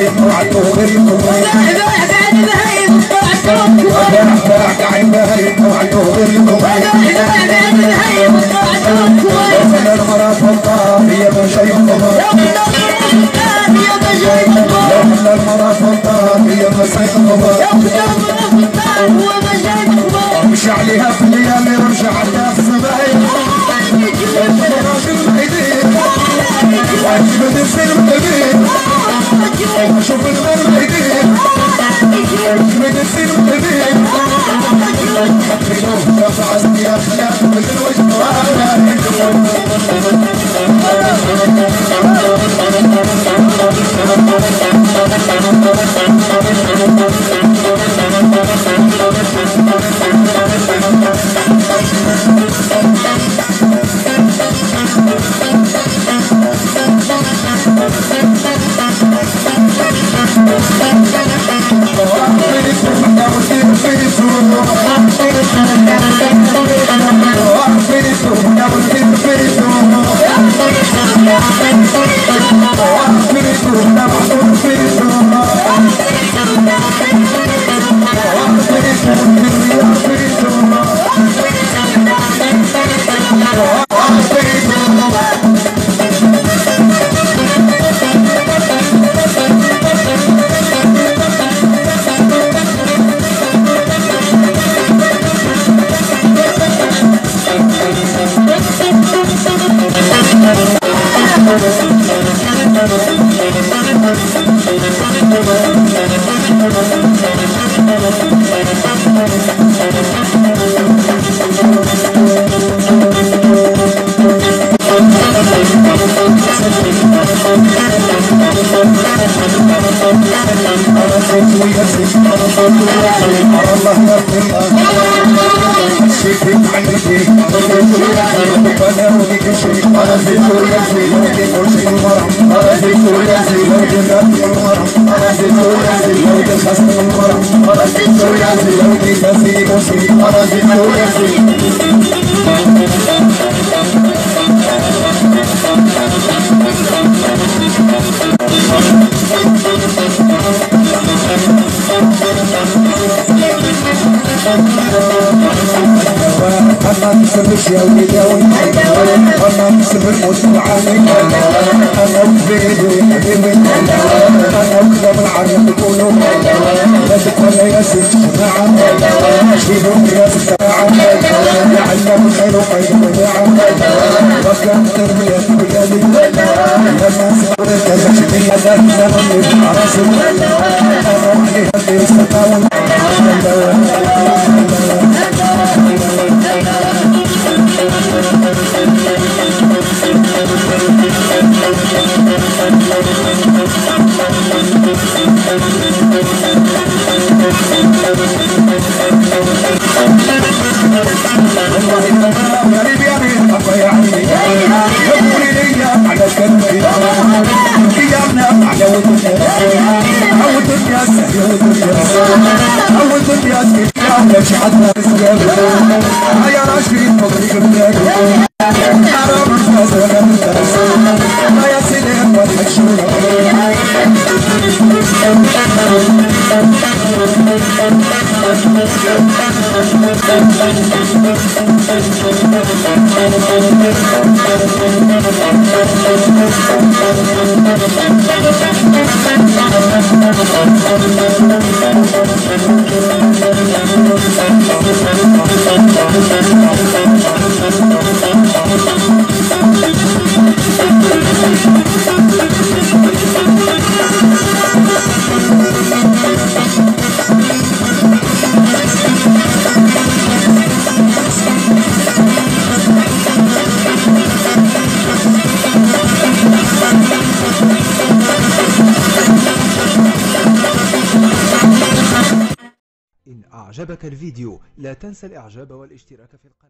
بهايم وعدوا غيركم باع باع قاعد بهايم وعدوا غيركم ومن المرأة والطاف هي مشايخهم ومن المرأة والطاف هي مشايخهم امشي عليها في الليالي وامشي عليها في الصبايا راجل بعيدين واجبد السلم كبير أشوف المال بعيدين واجبد السلم كبير حطيناه رفع عزمي يا I'm I'm وجه أنا نسبش يا وليداوي أنا نسب الموت العالي أنا وبيدي حبيبي جيبوا يا الساعة لعل الخير خير وداعة وكان تربية ولادي لما صارت تزكي ذاك زمن راسي انا عليها اللي استطاعوا يا راشد فضلك بلاد حرام الفازة يا سيدي أعجبك الفيديو. لا تنسى الإعجاب والاشتراك في القناة.